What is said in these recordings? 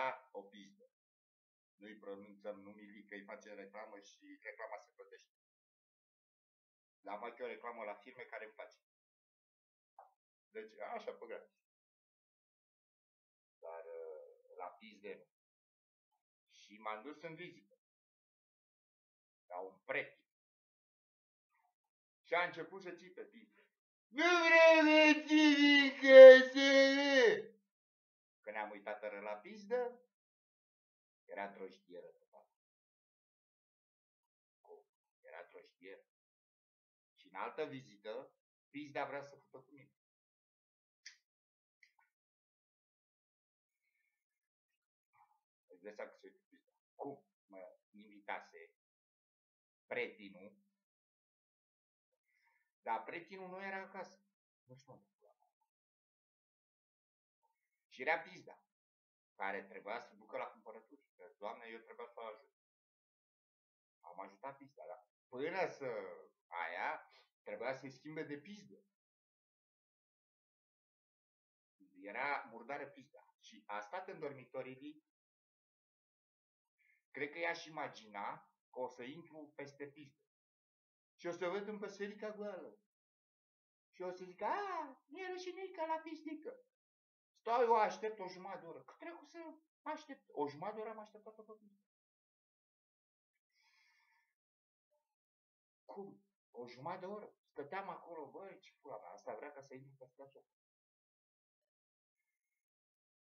era o pizdă. Nu-i pronunțăm numili că îi face reclamă și reclama se plătește. Dar fac eu reclamă la firme care îmi face. Deci, așa, pe gratis. Dar uh, la pizde nu. Și m-am dus în vizită. La un prieten. Și a început să țipe pizde. Nu vreau să ții casă! Când ne-am uitat la pizdă, era drojdieră pe față. Era drojdieră. Și în altă vizită, pizda vrea să fută cu mine. Îți dai seama că se uită pizda. Cum mă invitase pretinul, dar pretinul nu era acasă. Nu știu Și era pizda, care trebuia să ducă la cumpărături. Că, doamne, eu trebuia să o ajut. Am ajutat pizda, dar până să aia, trebuia să-i schimbe de pizdă. Era murdară pizda. Și a stat în dormitorii Cred că ea și imagina că o să intru peste pistă. Și o să văd în păsărica goală. Și o să zic, a, e rușinică la pistică. Stau eu, aștept o jumătate de oră. Cât trecu să aștept? O jumătate de oră am așteptat-o pe pistă. Cum? O jumătate de oră? Stăteam acolo, băi, ce pula mea, asta vrea ca să intru peste așa.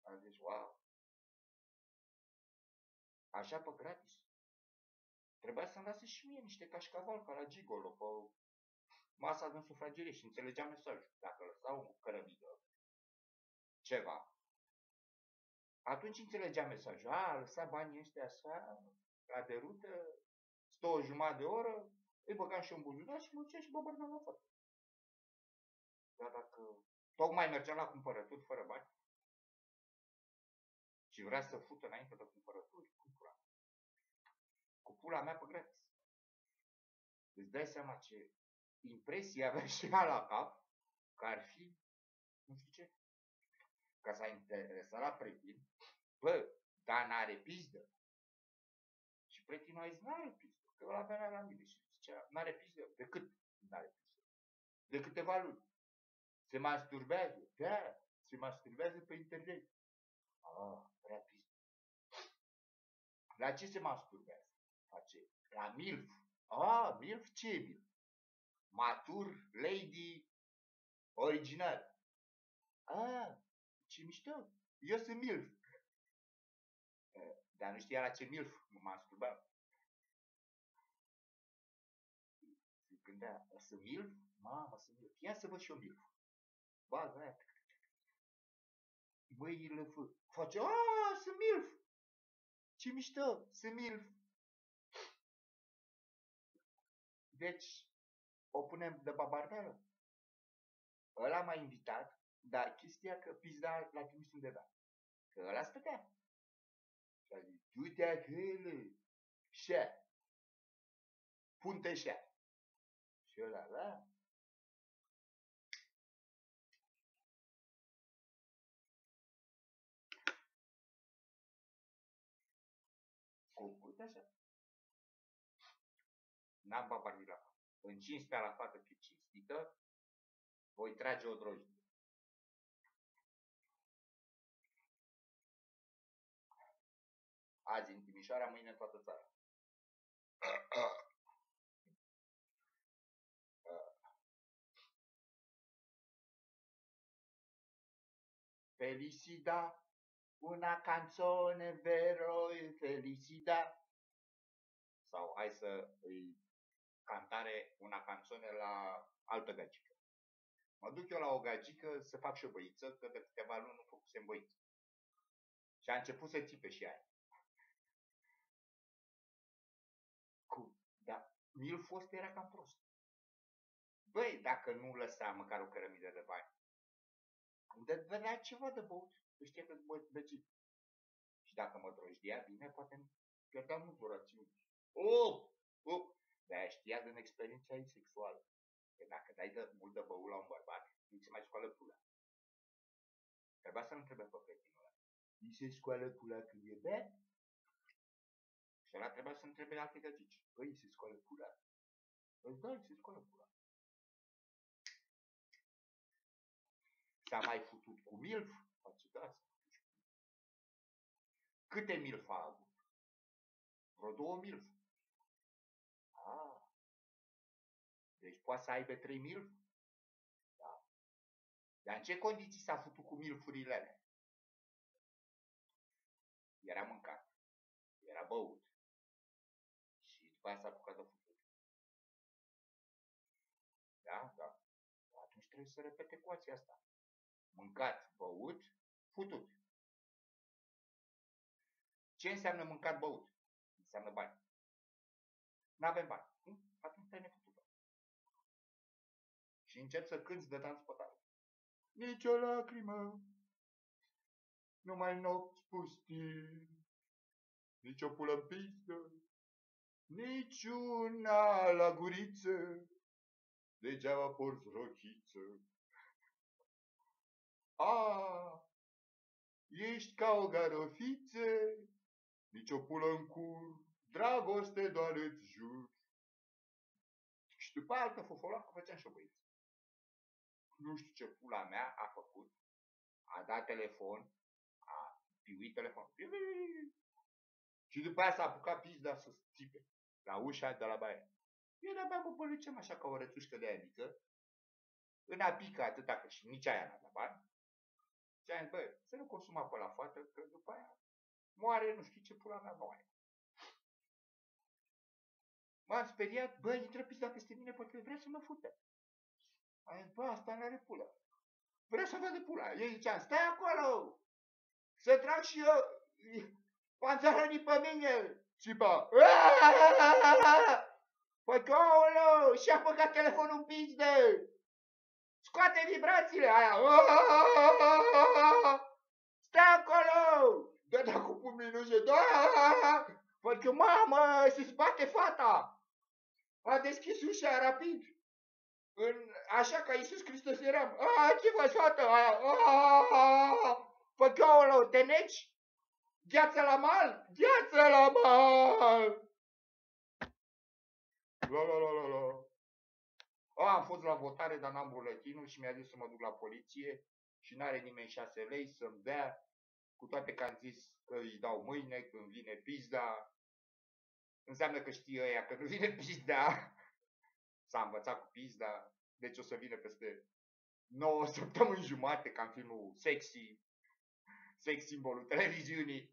Am zis, wow, Așa pe gratis. Trebuia să-mi lase și mie niște cașcaval ca la Gigolo pe masa din sufragerie și înțelegeam mesajul. Dacă lăsau o cărămidă, ceva, atunci înțelegeam mesajul. A, a lăsat banii ăștia așa, la derută, stă o jumătate de oră, îi băgam și un buzunar și mă duceam și bă la față. Dar dacă tocmai mergeam la cumpărături fără bani și vrea să fută înainte de cumpărături, cu pula mea pe gratis. Îți dai seama ce impresie avea și ea la cap că ar fi, nu știu ce, ca s-a interesat la pretin, bă, dar n-are pizdă. Și pretinul a zis, n-are pizdă, că ăla venea la mine și zicea, n-are pizdă, de cât n-are pizdă? De câteva luni. Se masturbează, da, se masturbează pe internet. Ah, prea pizdă. La ce se masturbează? face la MILF. Ah, MILF ce e MILF? Matur Lady original. Ah, ce mișto. Eu sunt MILF. Dar nu știa la ce MILF mă masturbam. Gândea, să MILF? Mamă, să MILF. Ia să văd și eu MILF. Ba, da. Băi, îl face, a, sunt MILF. Ce mișto, sunt MILF. Deci, o punem de babardelă. Ăla m-a invitat, dar chestia că pizda l-a trimis undeva. Că ăla stătea. Și a zis, du-te acolo, șa. Punte șa. Și ăla, da? Cu, uite așa. N-am babardit la fată. În cinstea la fată fi cinstită, voi trage o drojdie. Azi în Timișoara, mâine în toată țara. Felicita, una canzone vero e felicita. Sau hai să îi cantare una canzone la altă gagică. Mă duc eu la o gagică să fac și o băiță, că de câteva luni nu făcusem băiță. Și a început să țipe și aia. Da, mil fost era cam prost. Băi, dacă nu lăsa măcar o cărămidă de bani, unde venea ceva de băut, știa că mă băgit. Și dacă mă drojdia bine, poate pierdeam mult o rațiune. Oh! Oh! de-aia știa din experiența ei sexuală. Că dacă dai de mult de băul la un bărbat, nu se mai scoală pula. Trebuia să nu trebuie pe prietenul ăla. îi se scoală pula când e beat? Și ăla trebuia să întrebe alte găgici. Băi, îi se scoală pula? Păi da, îi se scoală pula. S-a mai futut cu milf? Face da, s-a futut și cu milf. Câte milf a avut? Vreo două milf. Ah. Deci poate să aibă trei milf? Da. Dar în ce condiții s-a futut cu milfurile alea? Era mâncat. Era băut. Și după aia s-a apucat de futut. Da? Da. Atunci trebuie să repete ecuația asta. Mâncat, băut, futut. Ce înseamnă mâncat, băut? Înseamnă bani. Nu avem bani. Atunci te-ai nefutut și încep să cânți de dans potarul. Nici o lacrimă, numai nopți pustii, nici o pulă pistă, nici una la guriță, degeaba porți rochiță. A, ești ca o garofiță, nici o pulă în cur, dragoste doar îți jur. Și după aia că fofolacă făceam și o băieță nu știu ce pula mea a făcut, a dat telefon, a piuit telefon, și după aia s-a apucat pizda să țipe la ușa de la baie. Eu de-abia mă pălăceam așa ca o rățușcă de aia mică, în apică atâta că și nici aia n-a dat bani. Și am zis, bă, să nu consuma pe la fată, că după aia moare nu știu ce pula mea moare. M-am speriat, bă, intră pizda peste mine, poate vrea să mă fute. Ai zis, bă, asta nu are pulă. Vreau să văd de pula. Eu ziceam, stai acolo, să trag și eu panțărănii pe mine. Și bă, păi că, aoleu, și-a băgat telefonul în pizdă. Scoate vibrațiile aia. Stai acolo. Dă da cu pumnii și da. Păi că, mamă, se spate fata. A deschis ușa rapid în, așa ca Iisus Hristos eram, a, ce faci fată aia, a, păcaulă, te neci? Gheață la mal? Gheață la mal! La la la la la. A, am fost la votare, dar n-am buletinul și mi-a zis să mă duc la poliție și n-are nimeni șase lei să-mi dea, cu toate că am zis că îi dau mâine când vine pizda. Înseamnă că știe ăia că nu vine pizda s-a învățat cu pizda, deci o să vină peste 9 săptămâni jumate ca în filmul sexy, seks simbolu televiziuni.